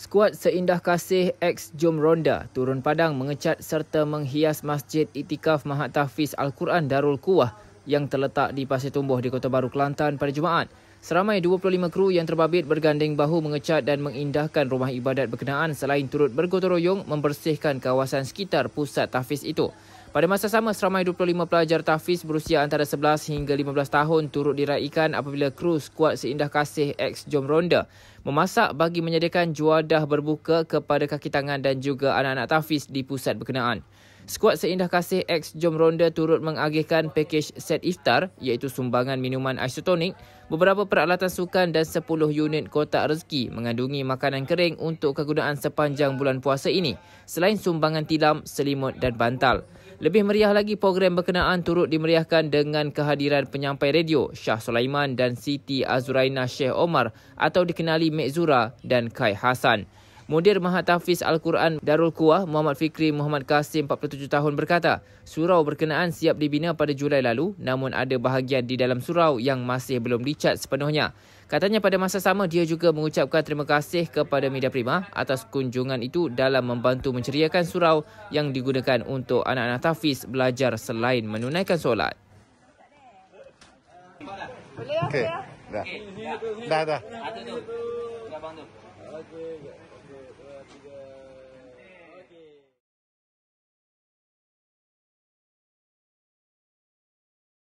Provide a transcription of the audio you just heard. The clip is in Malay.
Skuad Seindah Kasih X Jom Ronda turun padang mengecat serta menghias Masjid Itikaf Mahat Tahfiz Al-Quran Darul Kuwah yang terletak di Pasir Tumbuh di Kota Baru Kelantan pada Jumaat. Seramai 25 kru yang terbabit berganding bahu mengecat dan mengindahkan rumah ibadat berkenaan selain turut bergotong royong membersihkan kawasan sekitar pusat tahfiz itu. Pada masa sama, seramai 25 pelajar tahfiz berusia antara 11 hingga 15 tahun turut diraikan apabila kru skuad Seindah Kasih X Jom Ronda memasak bagi menyediakan juadah berbuka kepada kaki tangan dan juga anak-anak tahfiz di pusat berkenaan. Skuad Seindah Kasih X Jom Ronda turut mengagihkan pakej set iftar iaitu sumbangan minuman isotonik, beberapa peralatan sukan dan 10 unit kotak rezeki mengandungi makanan kering untuk kegunaan sepanjang bulan puasa ini selain sumbangan tilam, selimut dan bantal. Lebih meriah lagi program berkenaan turut dimeriahkan dengan kehadiran penyampai radio Shah Sulaiman dan Siti Azuraina Sheikh Omar atau dikenali Mek Zura dan Kai Hasan. Mudir Mahat Tahfiz Al-Quran Darul Kuah Muhammad Fikri Muhammad Kasim 47 tahun berkata, surau berkenaan siap dibina pada Julai lalu namun ada bahagian di dalam surau yang masih belum dicat sepenuhnya. Katanya pada masa sama dia juga mengucapkan terima kasih kepada Media Prima atas kunjungan itu dalam membantu menceriakan surau yang digunakan untuk anak-anak tahfiz belajar selain menunaikan solat. Okey. Dah. Dah dah. Tu. Abang tu. Okey, okey, dua, tiga.